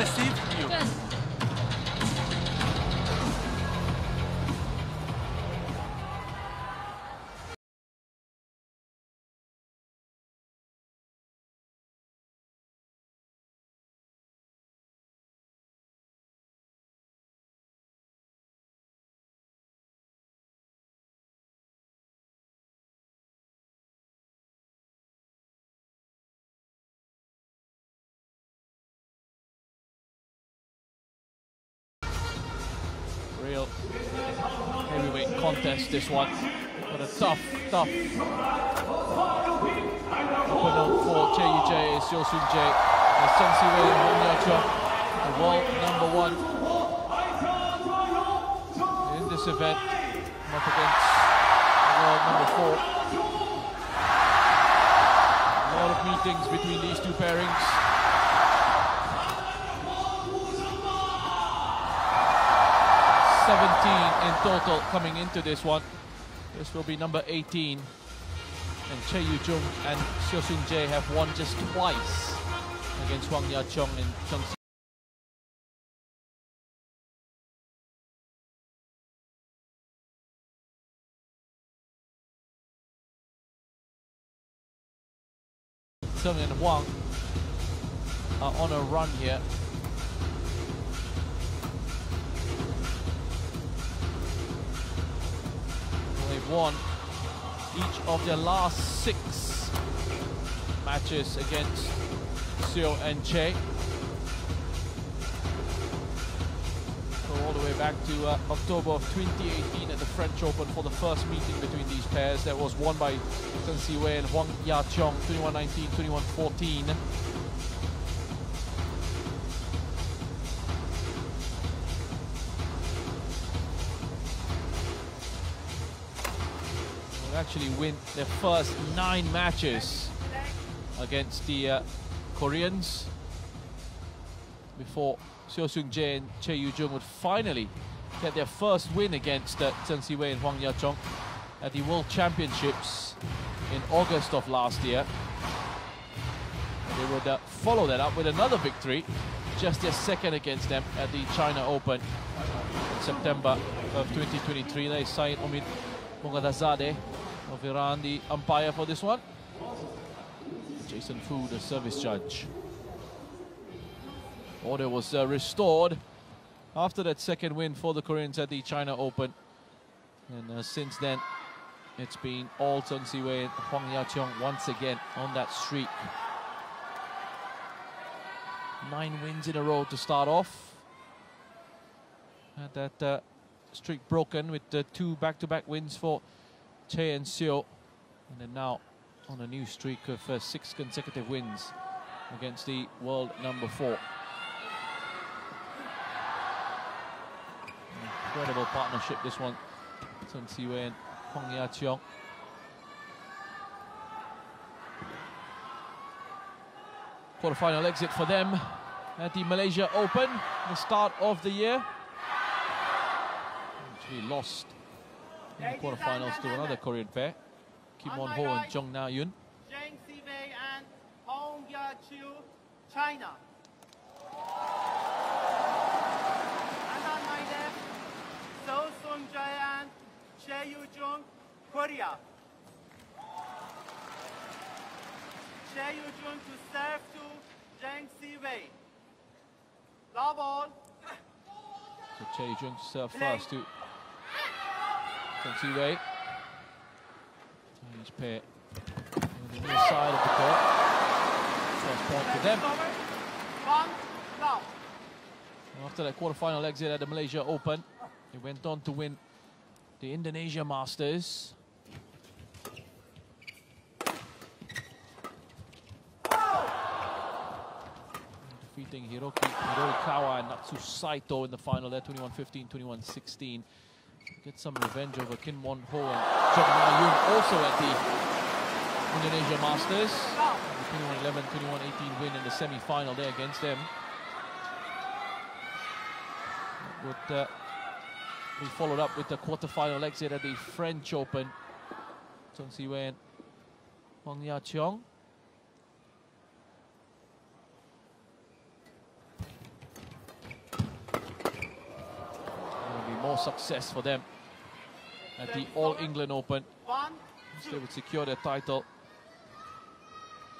receive real heavyweight contest, this one. But a tough, tough opponent for J.U.J. is Zheng Siwei and Hong Yao the world number one in this event, up against world number four. A lot of meetings between these two pairings. 17 in total coming into this one. This will be number 18. And Chae Yu-jung and Seo Soon Jae have won just twice against Huang Yaqiong and Chung Sung and Huang are on a run here. They've won each of their last six matches against Seo and Chae. Go all the way back to uh, October of 2018 at the French Open for the first meeting between these pairs. That was won by Zheng Siwei and Huang Yaqiong, 21-19, 21-14. Actually win their first nine matches against the uh, Koreans before Seo Seung-jae and Chae Yu-jung would finally get their first win against uh, Zheng Siwei and Huang Yaqiong at the World Championships in August of last year. They would uh, follow that up with another victory, just their second against them at the China Open in September of 2023. They signed Omid Moghadazadeh of Iran, the umpire for this one. Jason Fu, the service judge. Order was uh, restored after that second win for the Koreans at the China Open. And uh, since then, it's been all Zheng Siwei and Huang Yaqiong once again on that streak. Nine wins in a row to start off. Had that uh, streak broken with the two back-to-back -back wins for And Seo. And then now on a new streak of uh, six consecutive wins against the world number four. Incredible partnership, this one. Zheng Siwei and Huang Yaqiong. Quarterfinal exit for them at the Malaysia Open, the start of the year. Actually lost in the quarterfinals to another Korean pair, Kim Won Ho and Jung Na Yun. Zheng Siwei and Hong Ya Chu, China. And on my left, So Soon Jae and Che Yu Jung, Korea. Che Yu Jung to serve to Zheng Siwei. Love all. So Chae Yu-jung to serve first to Chinese pair on the near side of the court. First point for them. After that quarterfinal exit at the Malaysia Open, they went on to win the Indonesia Masters. Defeating Hiroki Midorikawa and Natsu Saito in the final there, 21-15, 21-16 get some revenge over Kim Won Ho and Jung Na Yoon also at the Indonesia Masters. The 21-11, 21-18 win in the semi-final there against them. That would uh, be followed up with the quarter-final exit at the French Open Zheng Siwei and Huang Yaqiong. Will be more success for them at the All England Open. They would secure their title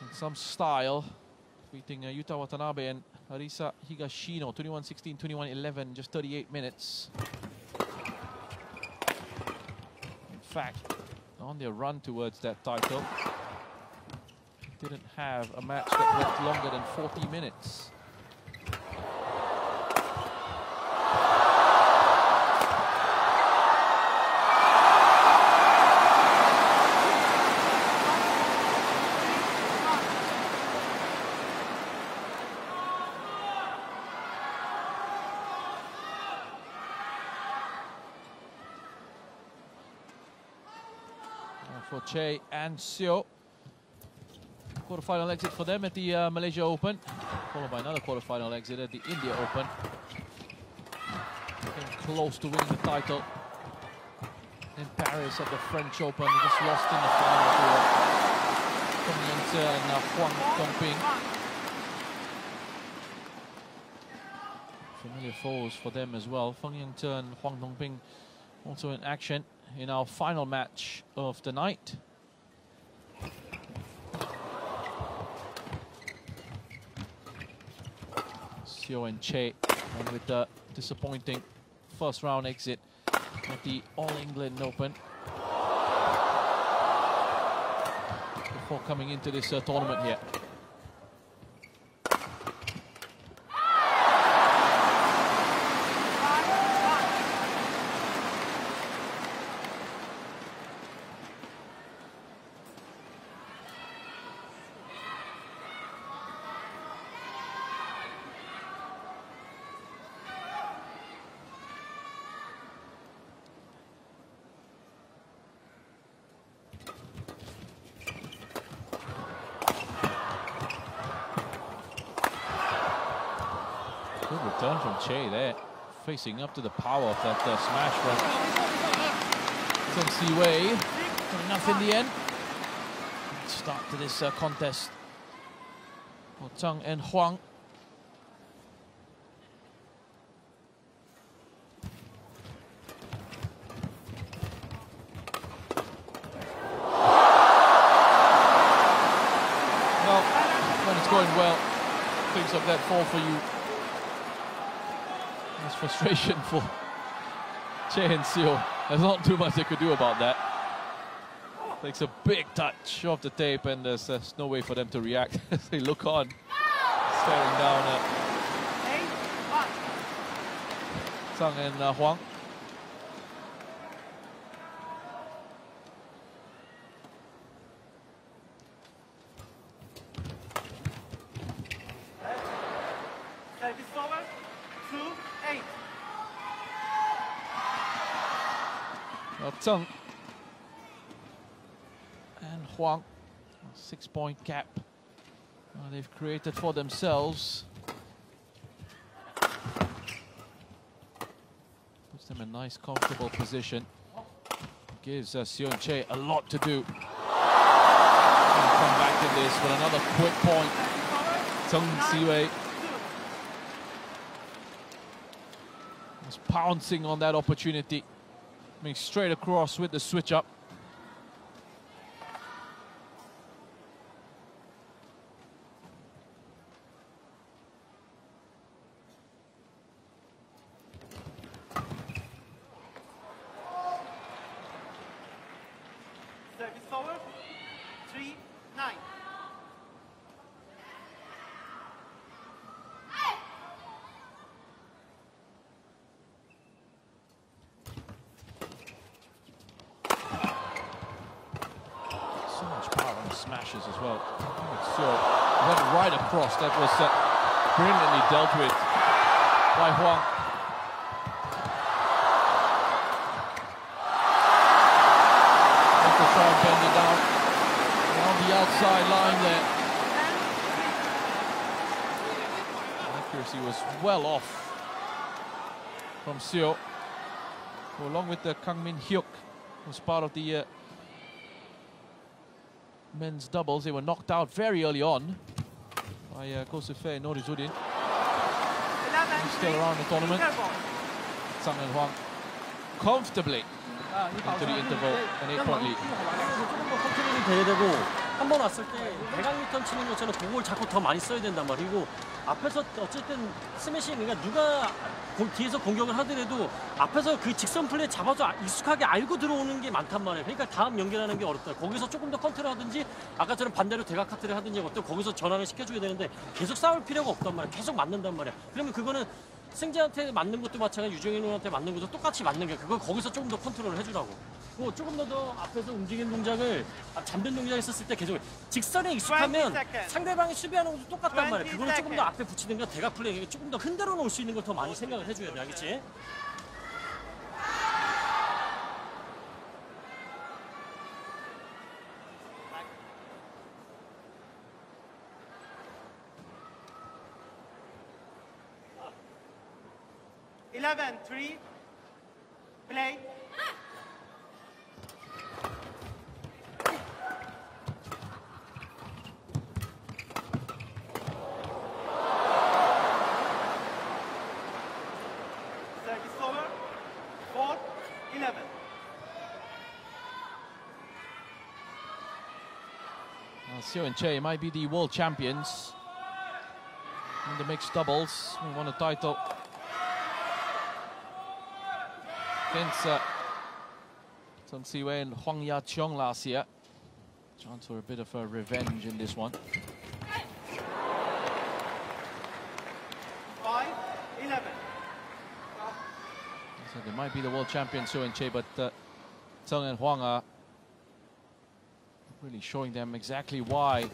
in some style, beating uh, Yuta Watanabe and Arisa Higashino 21-16, 21-11, just 38 minutes. In fact, on their run towards that title, didn't have a match that went longer than 40 minutes. Chae and Seo. Quarterfinal exit for them at the uh, Malaysia Open, followed by another quarterfinal exit at the India Open. Getting close to winning the title in Paris at the French Open. Just lost in the final to and uh, Huang Dongping. Familiar foes for them as well. Feng Yanzhe and Huang Dongping also in action in our final match of the night. Seo and Chae and with the disappointing first round exit at the All England Open. Before coming into this uh, tournament here. Good return from Chae there, facing up to the power of that uh, smash from Zheng Siwei. Enough in the end. Start to this uh, contest for Zheng and Huang. Well, when it's going well, things like that fall for you. Frustration for Chae and Seo. There's not too much they could do about that. Takes a big touch off the tape, and there's, there's no way for them to react. they look on, staring down at. Zheng and uh, Huang. Zheng and Huang, six-point gap they've created for themselves. Puts them in a nice, comfortable position. Gives uh, Sion Chae a lot to do. And come back in this with another quick point. Zheng Siwei was pouncing on that opportunity. Coming straight across with the switch up. Service over. Three, nine. So much power on the smashes as well. So went right across. That was uh, brilliantly dealt with by Huang. Have to try and bend it down. On the outside line there. Accuracy was well off from Seo. Along with the Kang Min Hyuk, was part of the uh, men's doubles. They were knocked out very early on by uh, Kosefe Nori Zudin. He's still around the tournament. Sang and Huang comfortably into the interval, an eight-point lead. 한 번 왔을 때 대강 리턴 치는 것처럼 그걸 자꾸 더 많이 써야 된단 말이고 앞에서 어쨌든 스매싱 그러니까 누가 고- 뒤에서 공격을 하더라도 앞에서 그 직선 플레이 잡아서 아- 익숙하게 알고 들어오는 게 많단 말이에요. 그러니까 다음 연결하는 게 어렵다. 거기서 조금 더 컨트롤 하든지 아까처럼 반대로 대각 카트를 하든지 어떤 거기서 전환을 시켜줘야 되는데 계속 싸울 필요가 없단 말이야. 계속 맞는단 말이야. 그러면 그거는 승재한테 맞는 것도 마찬가지, 유정현한테 맞는 것도 똑같이 맞는 거야. 그걸 거기서 조금 더 컨트롤을 해주라고. 그거 조금 더, 더 앞에서 움직이는 동작을 아, 잠든 동작 했었을 때 계속 직선에 익숙하면 20 seconds. 상대방이 수비하는 것도 똑같단 말이야. 20 그거는 조금 더. 앞에 붙이든가 대각 플레이 조금 더 흔들어 놓을 수 있는 걸 더 많이 생각을 해줘야 돼. 알겠지? Eleven, three. Play. Seo and Chae might be the world champions in the mixed doubles. We won a title against uh, Zheng Siwei and Huang Yaqiong last year. Chance for a bit of a revenge in this one. Five, eleven. So they might be the world champions, Seo and Che, but uh, Zheng and Huang are really showing them exactly why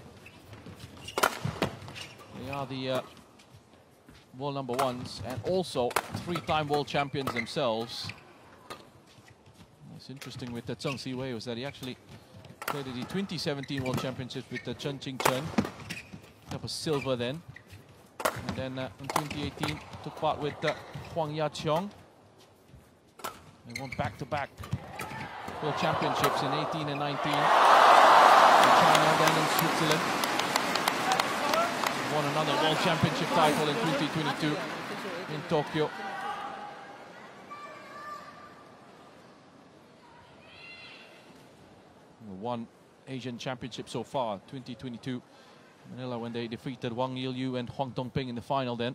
they are the uh, world number ones and also three-time world champions themselves. What's interesting with the Zheng Siwei was that he actually played at the 2017 World Championships with the Chen Qingchen. Up a silver then. And then uh, in 2018 took part with uh, Huang Yaqiong. They won back-to-back World Championships in 18 and 19. In China, then in Switzerland. Won another World Championship title in 2022 in Tokyo. One Asian Championship so far, 2022. Manila when they defeated Wang Yilyu and Huang Dongping in the final then.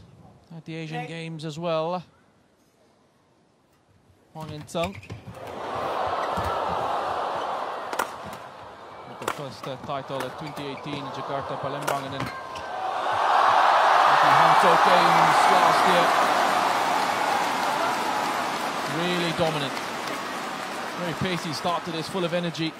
at the Asian. Games as well. Huang In-sung. With the first uh, title at 2018 in Jakarta, Palembang, and then the Hangzhou Games last year. Really dominant. Very pacey start to this, full of energy.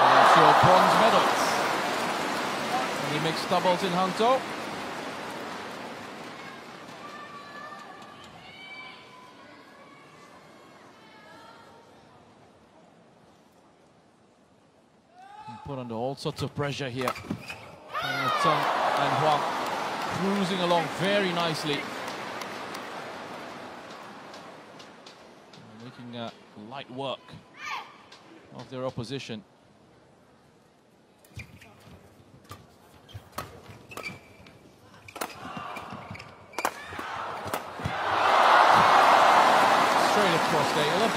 Challenge your bronze medals. And Put under all sorts of pressure here. And and Huang cruising along very nicely. Making uh, light work of their opposition.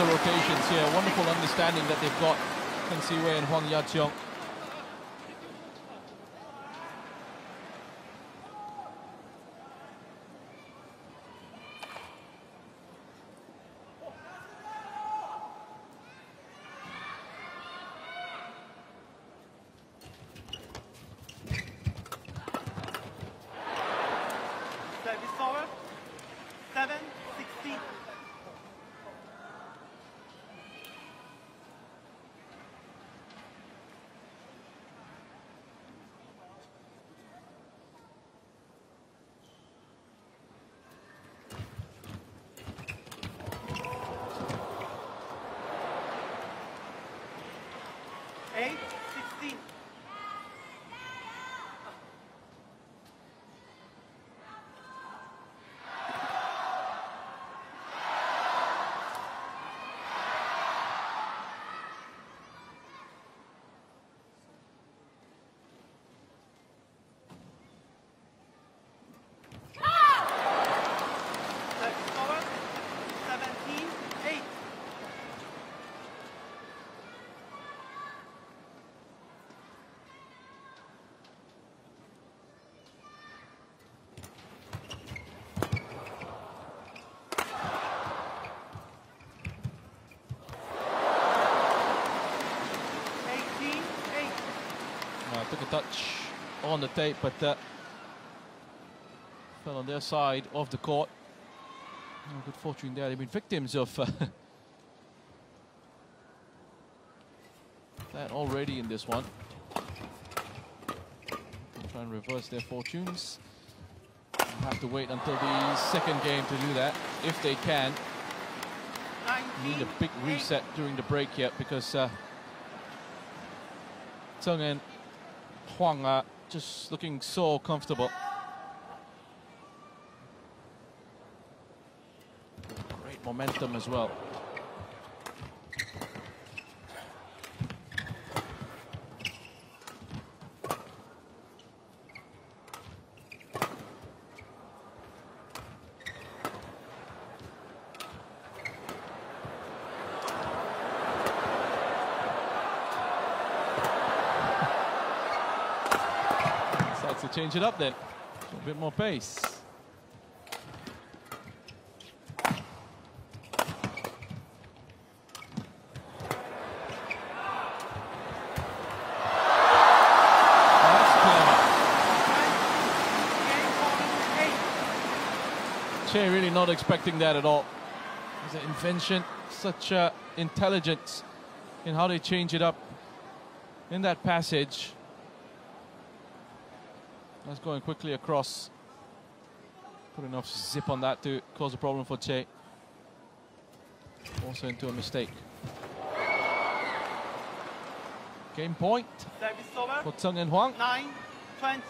Rotations here. Wonderful understanding that they've got. Chen Siwei and Huang Yaqiong. Service over. Seven, sixteen. Eight, sixteen. Service over. Seventeen, eight. Eighteen, eight. Uh, took a touch on the tape, but uh, fell on their side of the court. Good fortune there. They've been victims of uh, that already in this one. They'll try and reverse their fortunes. They'll have to wait until the second game to do that, if they can. Need a big reset during the break yet because uh, and Huang are just looking so comfortable. Great momentum as well. Decides to change it up then. A bit more pace. Che really not expecting that at all. It's an invention, such uh, intelligence in how they change it up in that passage. That's going quickly across. Put enough zip on that to cause a problem for Chae. Also into a mistake. Game point for Zheng and Huang. 9, 20.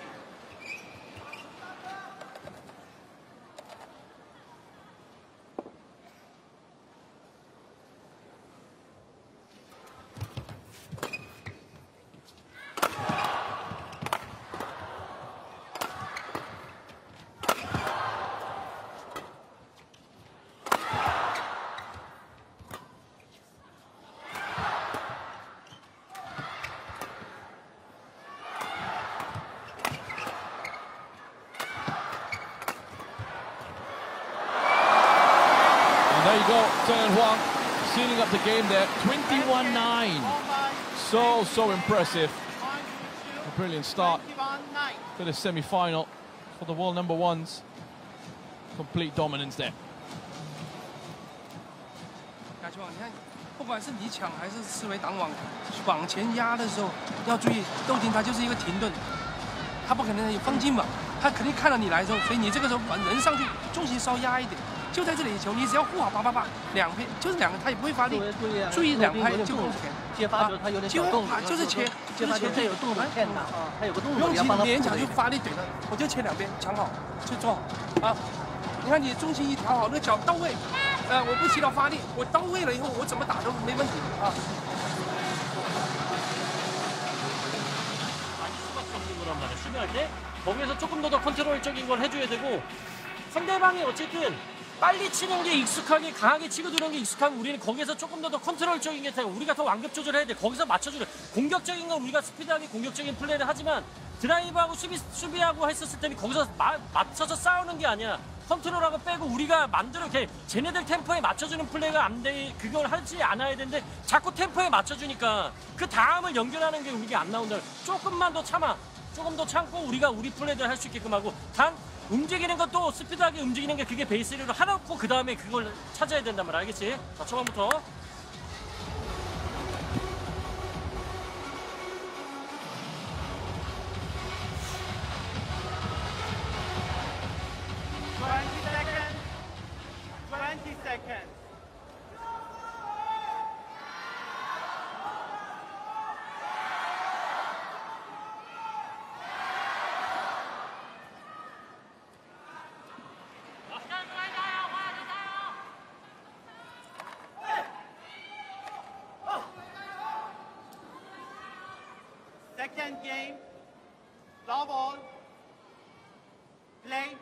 the game there. 21-9. So, so impressive. A brilliant start nine. to the semi-final for the world number ones. Complete dominance there. 亚球网，你看，不管是你抢还是思维挡网，往前压的时候要注意，窦金他就是一个停顿，他不可能有方巾嘛，他肯定看到你来之后，所以你这个时候把人上去，重心稍压一点， 就在这里球，你只要护好叭叭叭，两边就是两个，他也不会发力，注意两拍就 OK。接发球他有点小动作啊，就是切，接发球这有动作骗他啊，他有个动不用急作你要帮他勉强去护着一点发力怼他，我就切两边抢好，就做好啊。你看你重心一调好，那个脚到位，呃，我不祈祷发力，我到位了以后，我怎么打都没问题啊。 많이 수밖에 없는 거란 말이야. 수비할 때 거기에서 조금 더 더 컨트롤적인 걸 해줘야 되고 상대방이 어쨌든 빨리 치는 게 익숙하게 강하게 치고 들어오는 게 익숙하면 우리는 거기서 조금 더 더 컨트롤적인 게 되고 우리가 더 완급 조절해야 돼. 거기서 맞춰주는 공격적인 건 우리가 스피드하게 공격적인 플레이를 하지만 드라이브하고 수비 수비하고 했었을 때는 거기서 마- 맞춰서 싸우는 게 아니야. 컨트롤하고 빼고 우리가 만들어 이렇게 쟤네들 템포에 맞춰주는 플레이가 안 돼. 그걸 하지 않아야 되는데 자꾸 템포에 맞춰주니까 그 다음을 연결하는 게 우리가 안 나온다. 조금만 더 참아. 조금 더 참고 우리가 우리 플레이를 할 수 있게끔 하고 단 움직이는 것도 스피드하게 움직이는 게 그게 베이스로 하놓고 그 다음에 그걸 찾아야 된단 말이야 알겠지? 자 초반부터 Play.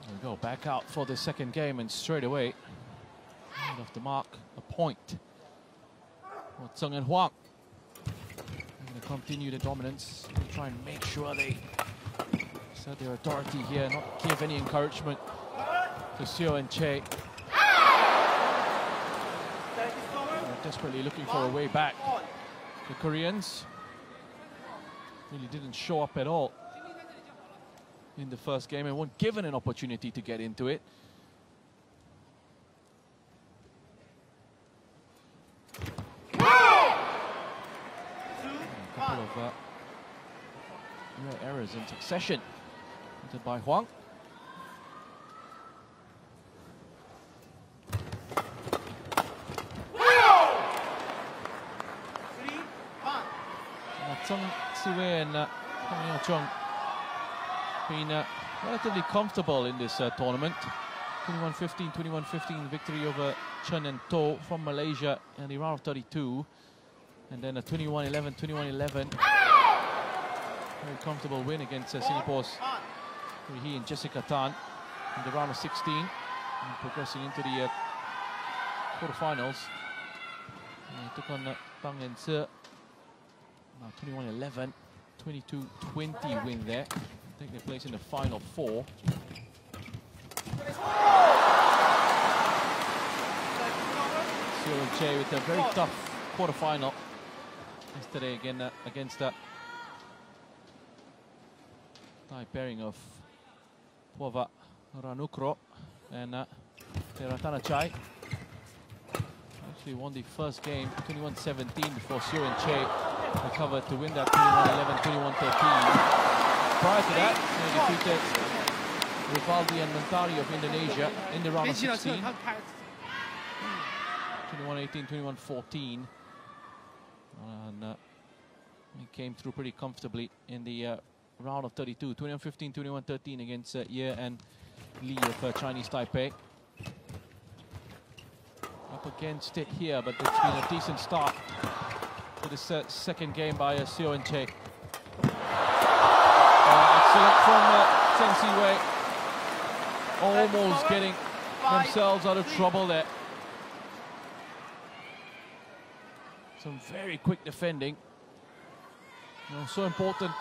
There we go, back out for the second game and straight away, right off the mark, a point. For Zheng and Huang. They're going to continue the dominance, try and make sure they set their authority here, not give any encouragement Seo and Chae. They're desperately looking for a way back. The Koreans really didn't show up at all in the first game and weren't given an opportunity to get into it. Of uh, errors in succession by Huang. Three, one. Uh, Zheng Siwei and uh, Huang Yaqiong been uh, relatively comfortable in this uh, tournament. 21-15, 21-15 victory over Chen and Toh from Malaysia in the round of 32. And then a 21-11, 21-11. Very comfortable win against uh, Singapore's Hee and Jessica Tan in the round of 16. And progressing into the uh, quarterfinals. And took on uh, Bang and Se. Now 21-11, 22-20 win there. Take their place in the final four. And Chae with a very tough quarterfinal yesterday again uh, against the Thai pairing of Puava Ranukro and uh, Taerattanachai actually won the first game 21-17 before Surin Che recovered to win that 21-11, 21-13. Prior to that, they defeated Rivaldi and Mentari of Indonesia in the round of 16. 21-18, 21-14. And uh, he came through pretty comfortably in the uh, round of 32. 21-15, 21-13 against uh, Ye and Li of uh, Chinese Taipei. Up against it here, but it's been a decent start to this uh, second game by uh, Seo Chae. Excellent from uh. Almost getting themselves out of trouble there. Some very quick defending. You know, so important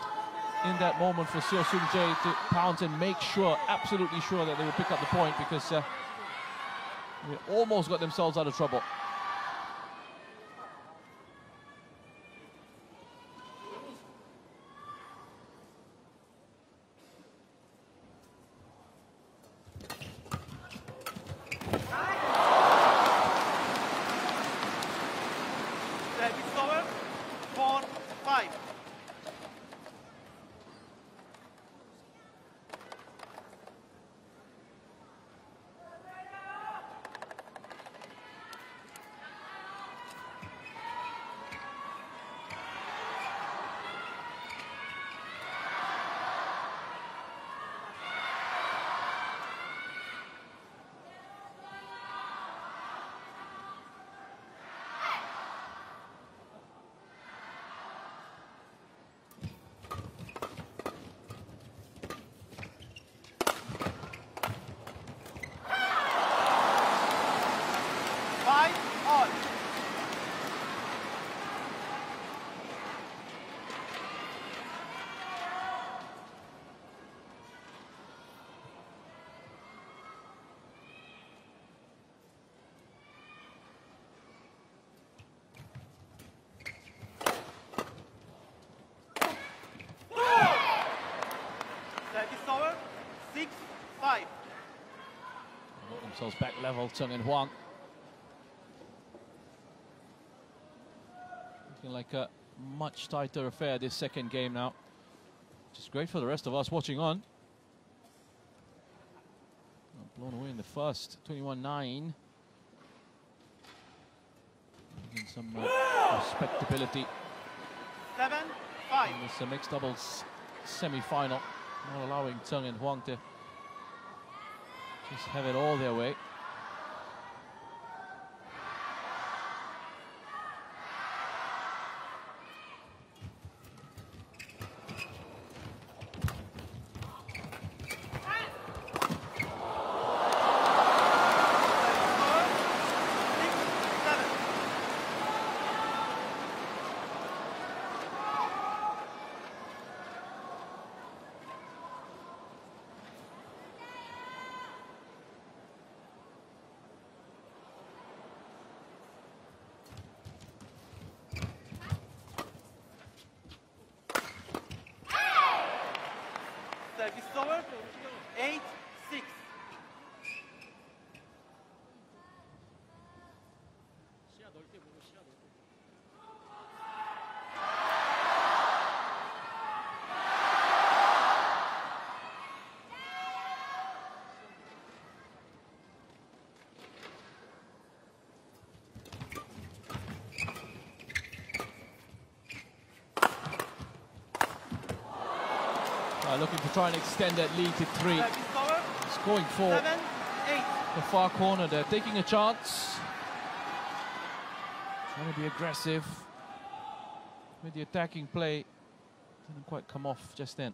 in that moment for Seo Sung Jae to pounce and make sure, absolutely sure that they will pick up the point because uh, they almost got themselves out of trouble. Thirty forward. Four, five. Themselves back level. Zheng and Huang. Looking like a much tighter affair this second game now. Which is great for the rest of us watching on. Blown away in the first, 21-9. Some uh, respectability Seven, five. in this uh, mixed doubles semi-final, not allowing Zheng and Huang to just have it all their way. To try and extend that lead to three. Scoring four. Seven, the far corner. They're taking a chance. Trying to be aggressive with the attacking play. Didn't quite come off just then.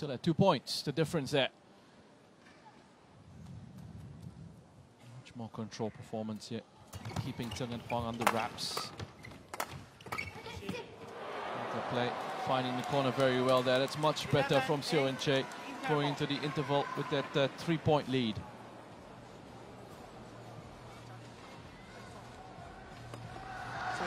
Still at two points, the difference there. Much more control performance here. Keeping Zheng and Huang under wraps. The play finding the corner very well there. That's much better from Seo and Chae going into the interval with that uh, three-point lead. So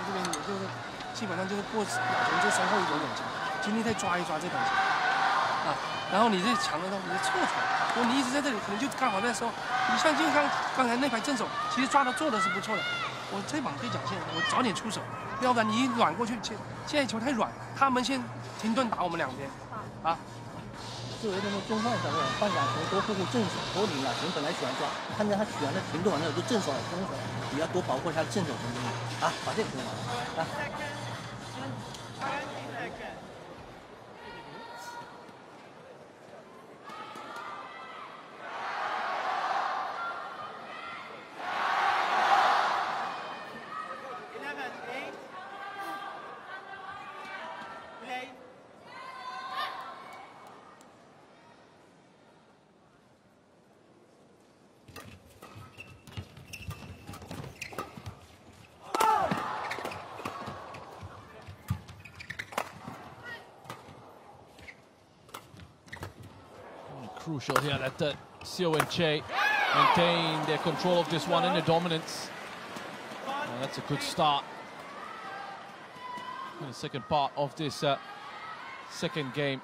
然后你这抢的时候你是错传，如果你一直在这里，可能就刚好那时候，你像就像刚才那排正手，其实抓的做的是不错的。我这往对角线，我早点出手，要不然你一软过去，现现在球太软，他们先停顿打我们两边啊。作为那种中放手的放假球多护护正手，多领啊，球本来喜欢抓，看见他喜欢的停顿完之后就正手来攻手，你要多保护一下正手攻击啊，把这个攻完啊。Crucial here that uh, Seo and Chae maintain their control of this one and their dominance. And that's a good start in the second part of this uh, second game.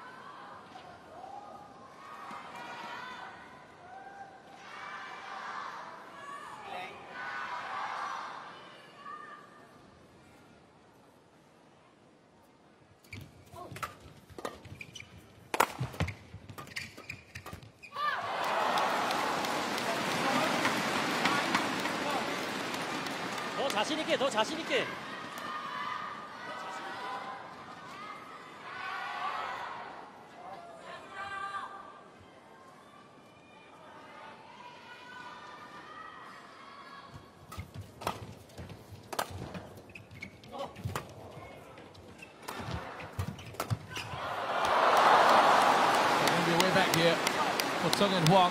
Zheng and Huang.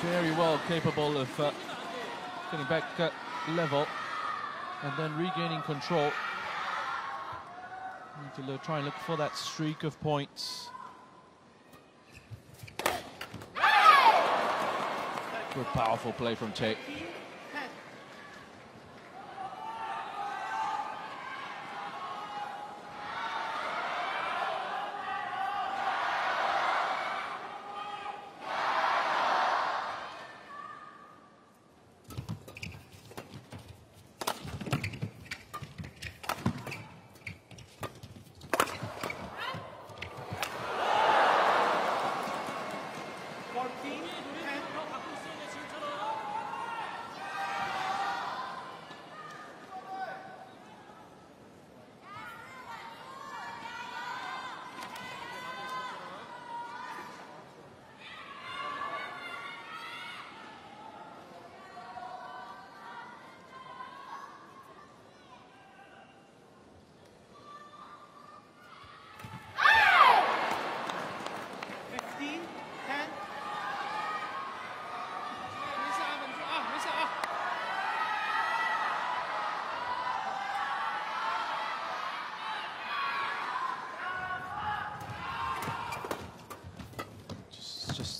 Very well capable of uh, getting back uh, level and then regaining control. Need to lo- try and look for that streak of points. Good powerful play from Chae.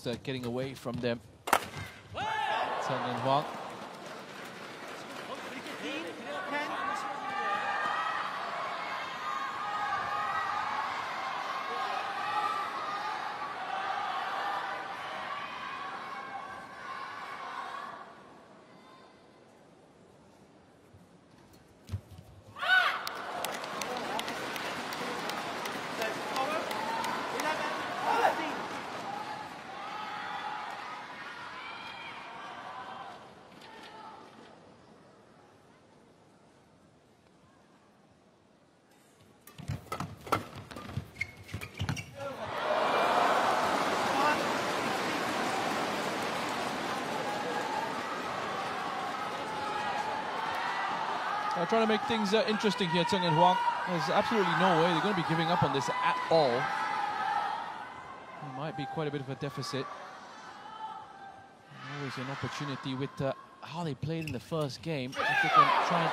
Uh, getting away from them. And. Uh, trying to make things uh, interesting here, Zheng and Huang. There's absolutely no way they're going to be giving up on this at all. It might be quite a bit of a deficit. Always an opportunity with uh, how they played in the first game. If they can try and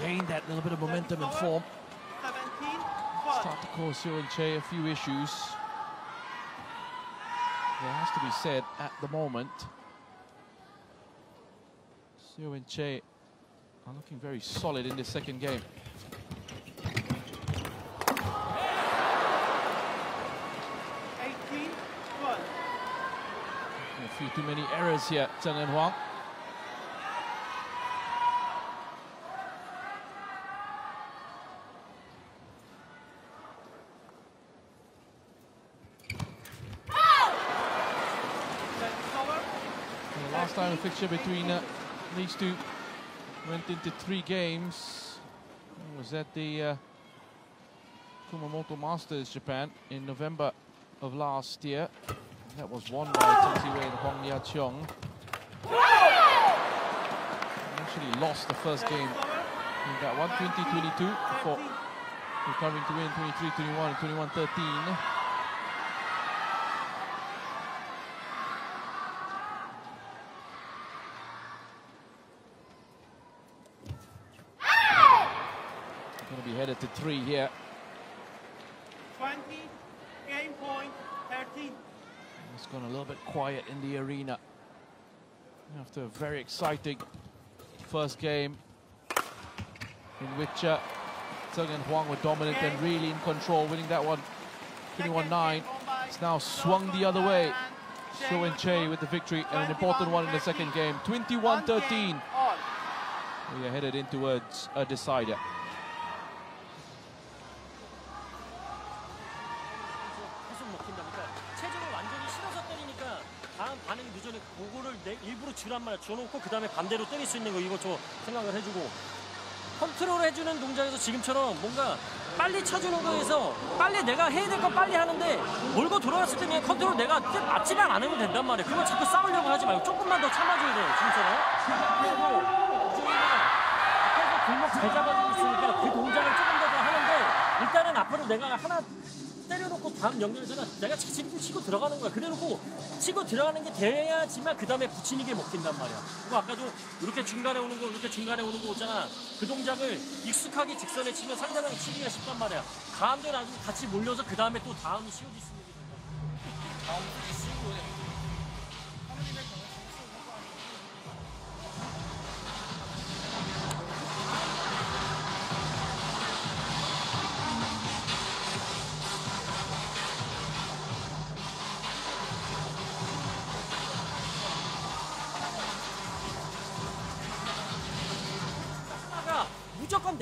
regain that little bit of momentum and form. Start to cause Seo and Chae a few issues. There has to be said at the moment. Seo and Chae are looking very solid in this second game. A few too many errors here, Zheng and Huang. Set forward. And the last time a fixture between uh, these two went into three games was at the uh, Kumamoto Masters Japan in November of last year. That was won by Zheng Siwei and Hong Ya. Actually lost the first game in that one, 20-22, before recovering to win 23-21 and 21-13. Going to be headed to three here. 20, game point, 13. It's gone a little bit quiet in the arena after a very exciting first game in which uh, and Huang were dominant and really in control, winning that one 21-9. It's now swung the other way. Seo and Chae with the victory and an important one in the second game. 21-13. We are headed in towards a decider. 내 일부러 주란 말이야. 줘놓고 그 다음에 반대로 때릴 수 있는 거 이거 좀 생각을 해주고 컨트롤 해주는 동작에서 지금처럼 뭔가 빨리 쳐주는 거에서 빨리 내가 해야 될 거 빨리 하는데 몰고 돌아갔을 때 그냥 컨트롤 내가 뜻 맞지만 않으면 된단 말이야. 그걸 자꾸 싸우려고 하지 말고 조금만 더 참아줘야 돼요. 지금처럼. 그리고 앞에서 골목 잘 잡아주고 있으니까 그 동작을 조금 더더 하는데 일단은 앞으로 내가 하나 다음 연결에서는 내가 자신 치고 들어가는 거야. 그래놓고 치고 들어가는 게 돼야지만 그 다음에 붙이는 게 먹힌단 말이야. 그리고 아까도 이렇게 중간에 오는 거, 이렇게 중간에 오는 거 있잖아. 그 동작을 익숙하게 직선에 치면 상대방 치기가 쉽단 말이야. 다음도 나중에 같이 몰려서 그 다음에 또 다음이 쉬워질 수 있는 게 된다. 하나가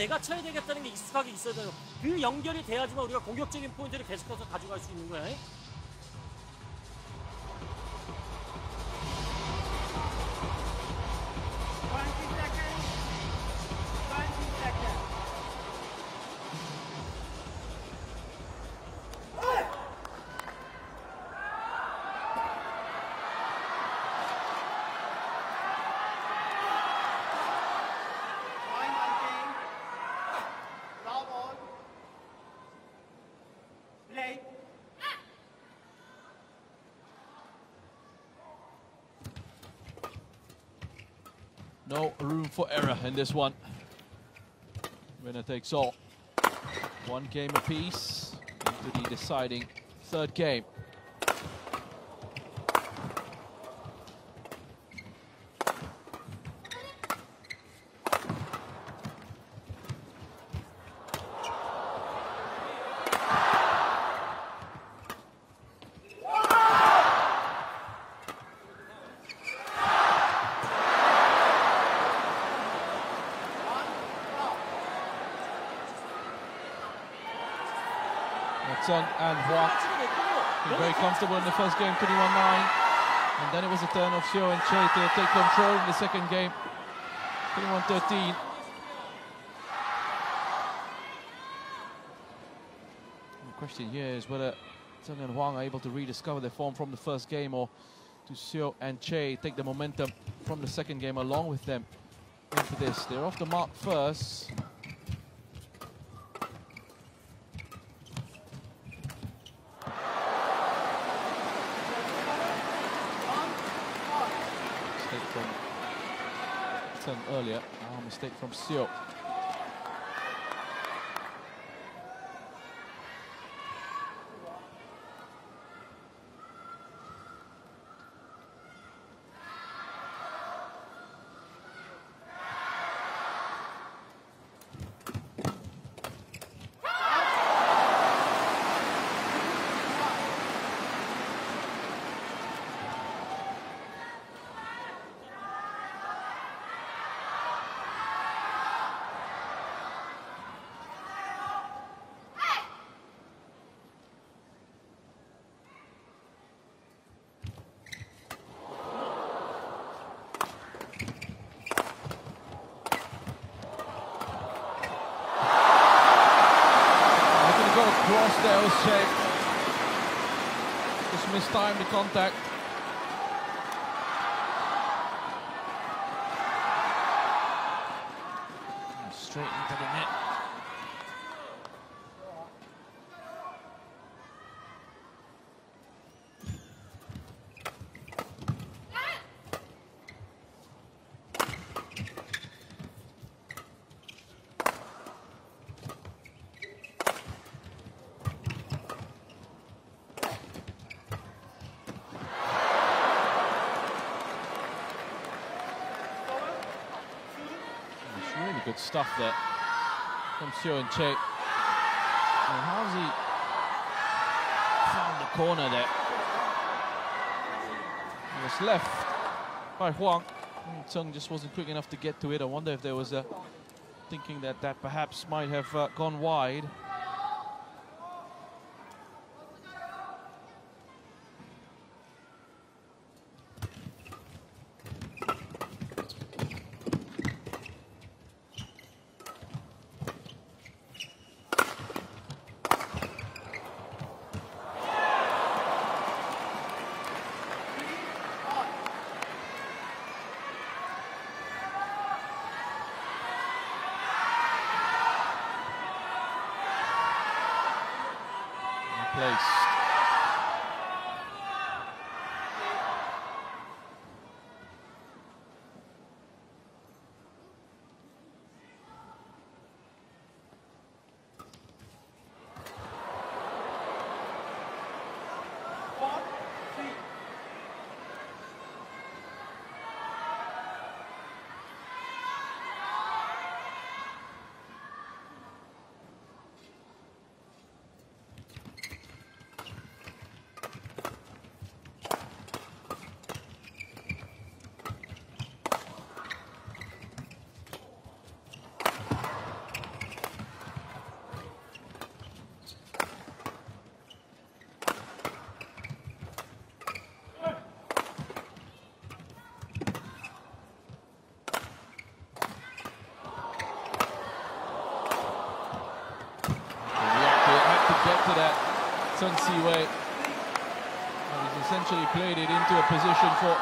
내가 쳐야 되겠다는 게 익숙하게 있어야 돼요. 그 연결이 돼야지만 우리가 공격적인 포인트를 계속해서 가져갈 수 있는 거야. No room for error in this one. Winner takes all. One game apiece into the deciding third game. And been very comfortable in the first game, 21-9. And then it was the turn of Seo and Chae to take control in the second game, 21-13. The question here is whether Zheng and Huang are able to rediscover their form from the first game or do Seo and Chae take the momentum from the second game along with them into this. They're off the mark first. Mistake from Zheng earlier. Now a from Seo. Not going to go there, O'Shea. Just mistimed the contact. Stuff there from Seo and Chae. And how's he found the corner there? It was left by Huang. And Zheng just wasn't quick enough to get to it. I wonder if there was a thinking that that perhaps might have uh, gone wide. Placed. Reacted, had to get to that Zheng Siwei. He's essentially played it into a position for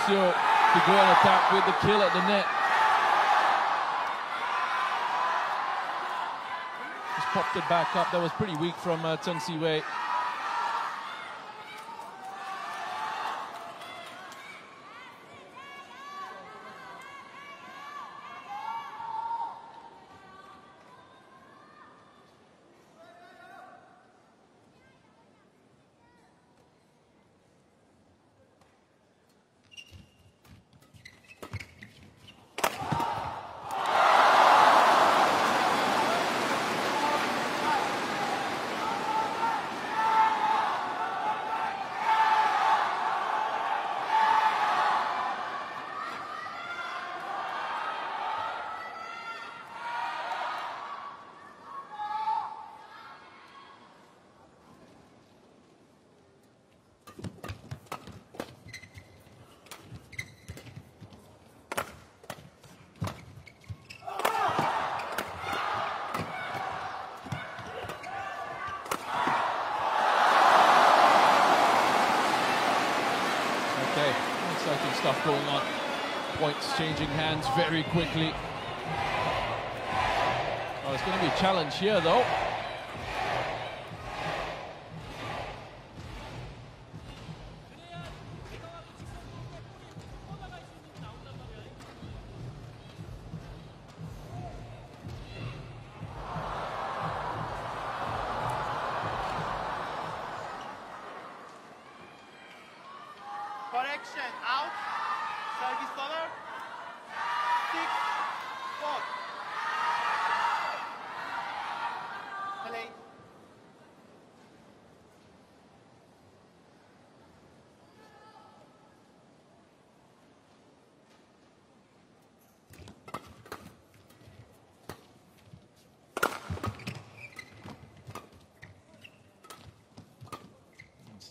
Seo to go and attack with the kill at the net. Just popped it back up. That was pretty weak from uh, Zheng Siwei. Okay, exciting stuff going on. Points changing hands very quickly. Oh, it's going to be a challenge here, though.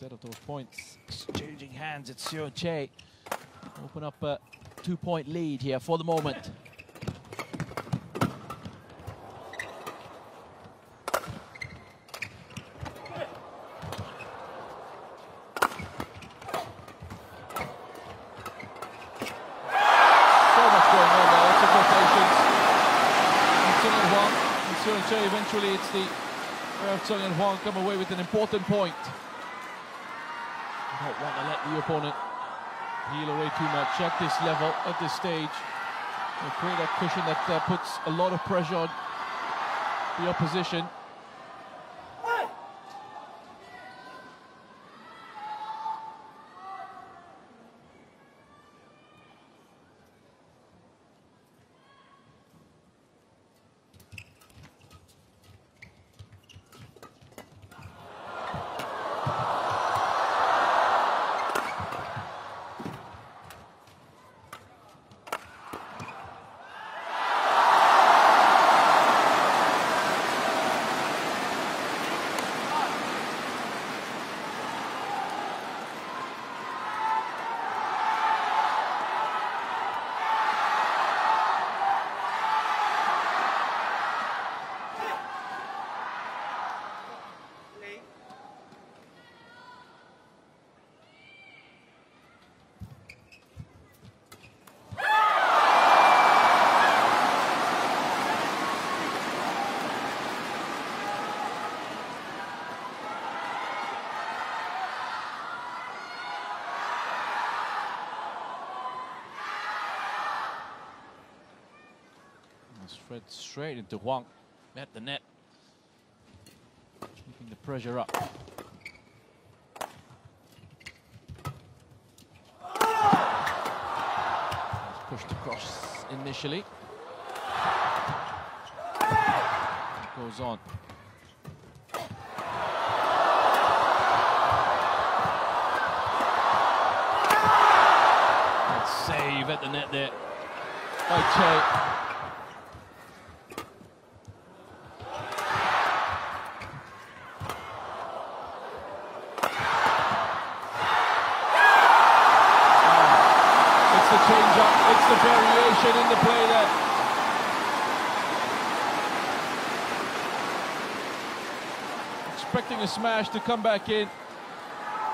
Instead of those points changing hands, it's Seo Chae. Open up a two-point lead here for the moment. So much going on there, lots of rotations. And Zheng and Huang and Seo and Chae, eventually it's the Zheng and Huang come away with an important point. Don't want to let the opponent heal away too much at this level, at this stage. They create a cushion that uh, puts a lot of pressure on the opposition. Fred straight into Huang. Met the net. Keeping the pressure up. Pushed across initially. Goes on. Save at the net there Chae. It's the change up, it's the variation in the play there. Expecting a smash to come back in.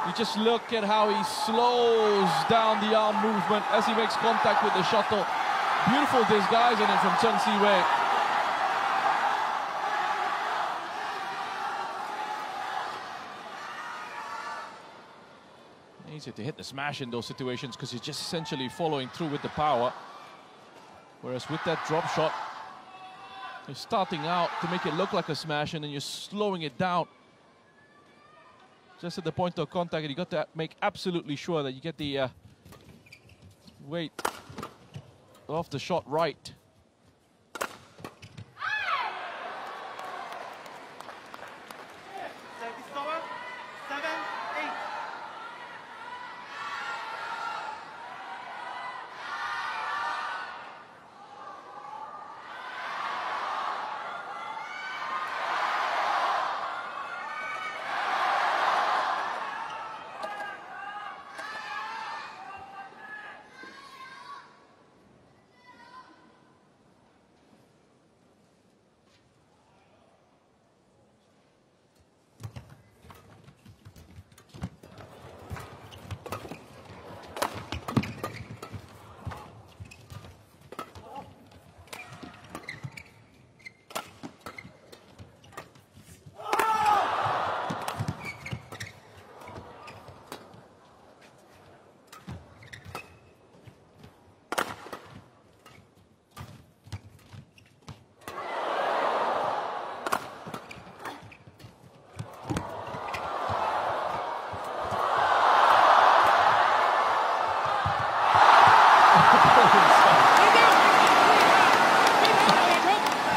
You just look at how he slows down the arm movement as he makes contact with the shuttle. Beautiful disguise in it from Zheng Siwei. Easier to hit the smash in those situations because he's just essentially following through with the power. Whereas with that drop shot, you're starting out to make it look like a smash and then you're slowing it down just at the point of contact, you got to make absolutely sure that you get the uh, weight off the shot right. Service over. Seven, eight.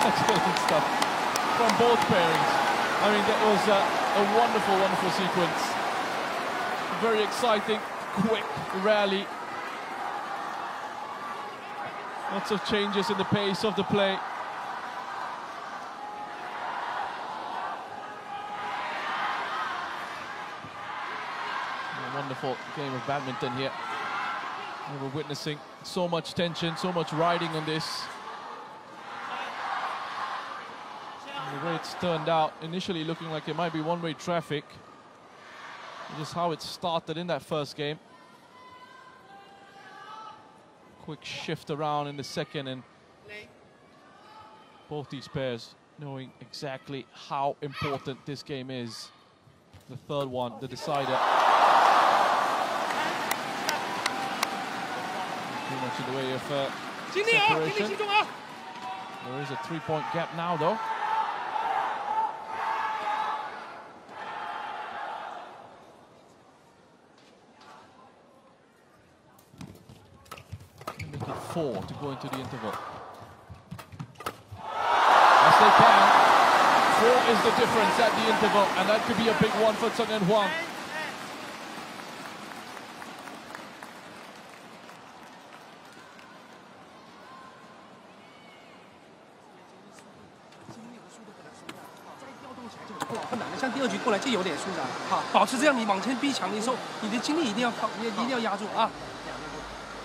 Excellent stuff from both pairings. I mean, that was uh, a wonderful, wonderful sequence. Very exciting, quick rally. Lots of changes in the pace of the play. Wonderful game of badminton here. We're witnessing so much tension, so much riding on this. And the way it's turned out. Initially looking like it might be one-way traffic. Just how it started in that first game. Quick shift around in the second and both these pairs knowing exactly how important this game is. The third one, the decider. Too much in the way of uh, separation. There is a three-point gap now, though. four to go into the interval. Yes, they can. Four is the difference at the interval, and that could be a big one for Zheng and Huang. 过来就有点舒展，好，保持这样你往前逼抢的时候，你的精力一定要放，一定要压住啊。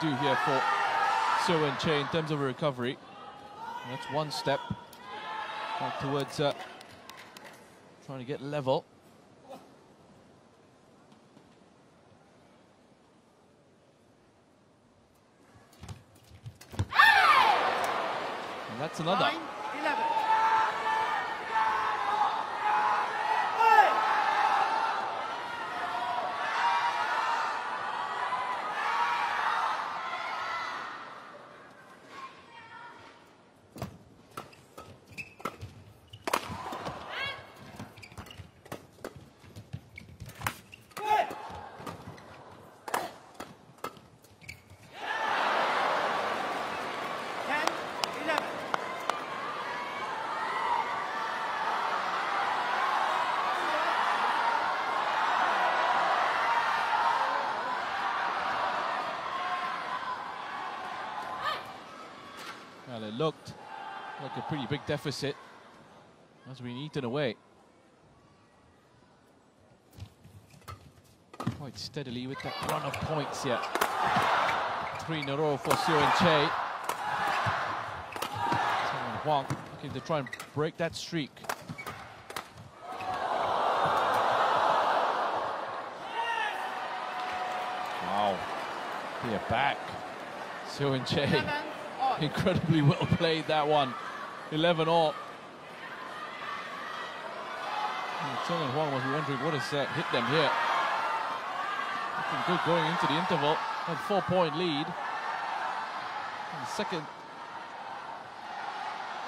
do here for Seo and Chae in terms of a recovery. That's one step back towards uh, trying to get level. And that's another. Nine, 11. Ten, eleven. Well, it looked like a pretty big deficit. Has been eaten away. Quite steadily with that run of points yet. Three in a row for Seo and Chae. Huang looking to try and break that streak. Wow. They are back. Seo and Chae. Incredibly well played that one. 11 all. Zheng and Huang was wondering what has uh, hit them here. Looking good going into the interval. Had four point lead. In the second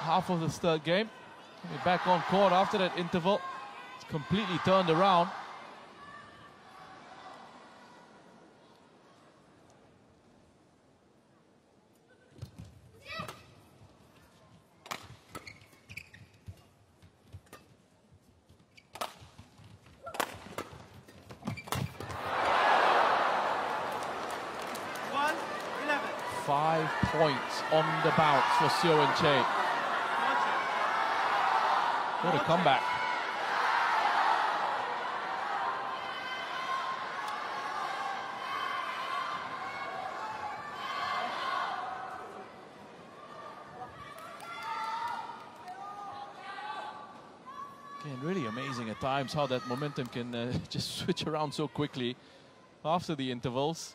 half of the third game. Back on court after that interval. It's completely turned around. One, eleven. Five on the bounce for Seo and Chae. What a comeback. Again, really amazing at times how that momentum can uh, just switch around so quickly after the intervals.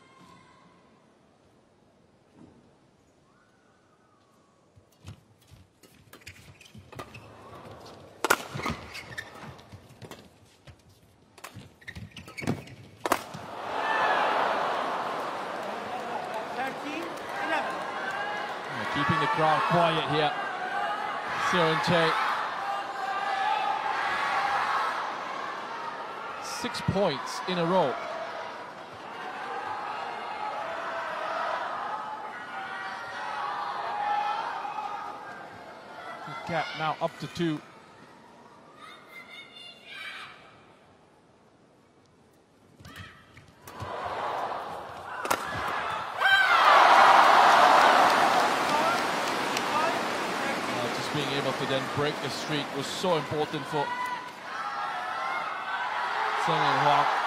it. Thirteen, eleven. Yeah, keeping the crowd quiet here. Seo and Chae. Six points in a row. Gap now up to two. Just being able to then break the streak was so important for And Huang.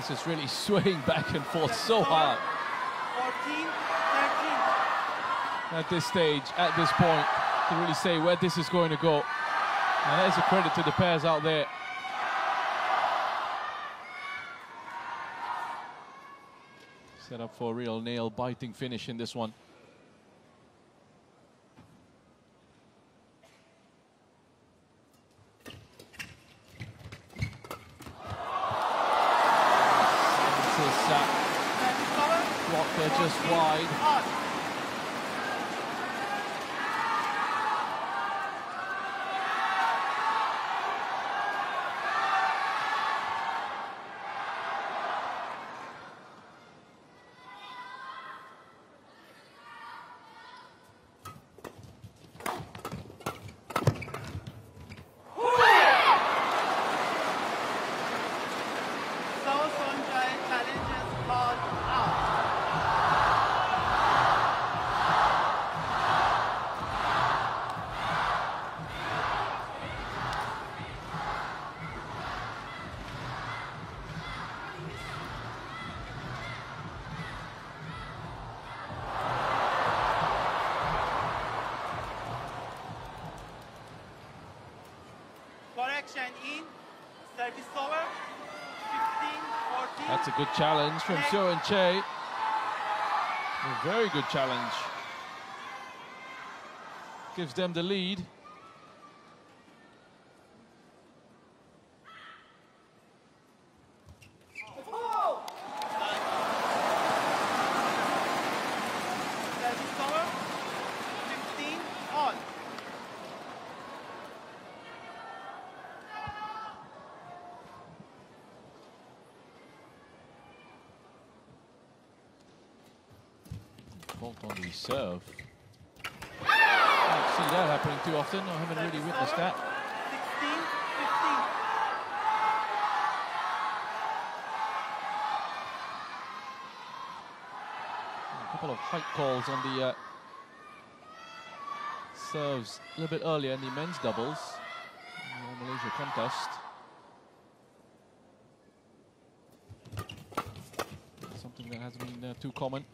This is really swinging back and forth so hard. 14, 13. At this stage, at this point, to really say where this is going to go. And there's a credit to the pairs out there. Set up for a real nail-biting finish in this one. Service 15, 14. That's a good challenge from Seo and Chae. A very good challenge. Gives them the lead. Service over. 15 on. Fault on the serve. Don't see that happening too often. I haven't really witnessed that. A couple of height calls on the uh, serves a little bit earlier in the men's doubles the Malaysia contest. Something that hasn't been uh, too common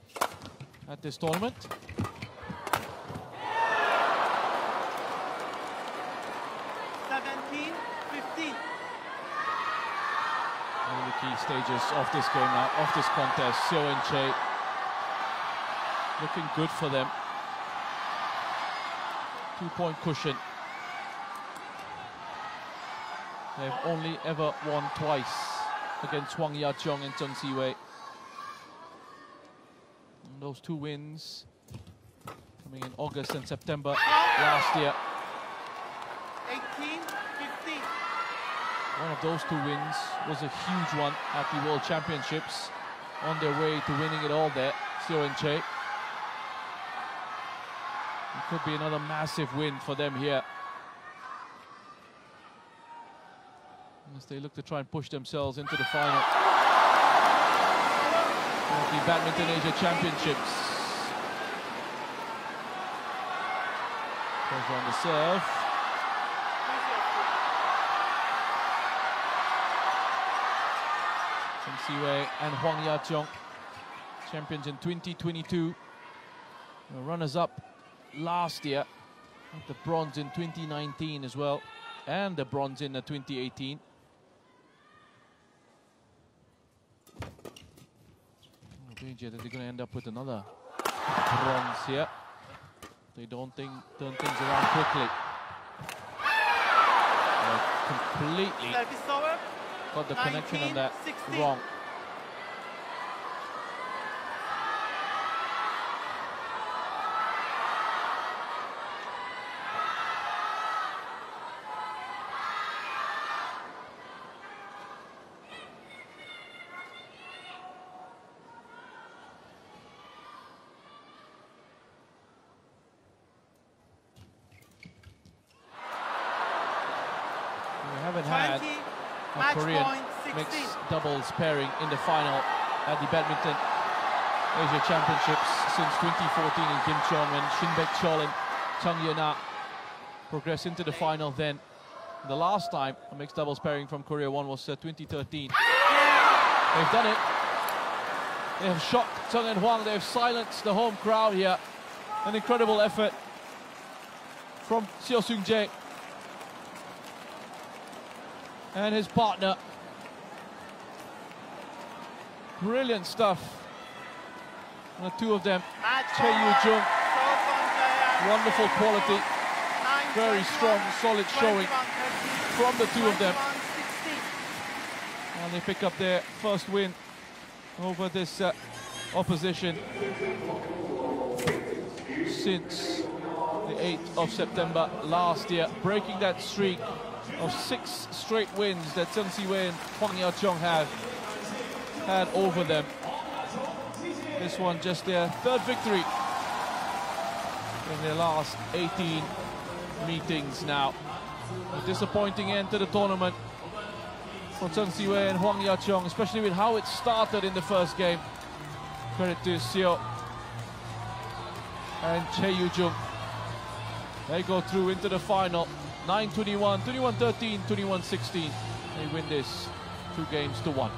at this tournament. 17, 15. The key stages of this game now, of this contest. Seo and Chae looking good for them. Two-point cushion. They've only ever won twice against Huang Yaqiong and Zheng Siwei. Those two wins coming in August and September last year. 18, 15. One of those two wins was a huge one at the World Championships. On their way to winning it all there, Seo and Chae. It could be another massive win for them here. As they look to try and push themselves into the final of the Badminton Asia Championships. Pressure on the serve. Zheng Siwei and Huang Yaqiong, champions in 2022. Runners-up last year, the bronze in 2019 as well, and the bronze in uh, 2018. Danger that they're going to end up with another bronze here. They don't think turn things around quickly. They're completely got the connection on that 16. wrong. We haven't had 20, a match Korean point 16. Pairing in the final at the Badminton Asia Championships since 2014 in Kim Chong and Shin Baek Chol and Chung Yuna progressed into the final then. The last time a mixed doubles pairing from Korea won was uh, 2013. They've done it. They have shocked Zheng and Huang. They've silenced the home crowd here. An incredible effort from Seo Seung Jae and his partner. Brilliant stuff. The two of them, Yu Jung, Seo Seung Jae-an, wonderful quality, very strong, solid showing from the two of them. And they pick up their first win over this uh, opposition since the 8th of September last year, breaking that streak of six straight wins that Zheng Siwei and Huang Yaqiong have had over them. This one just their third victory in their last 18 meetings now. A disappointing end to the tournament for Zheng Siwei and Huang Yaqiong, especially with how it started in the first game. Credit to Seo and Chae Yu Jung. They go through into the final. 9-21, 21-13, 21-16. They win this two games to one.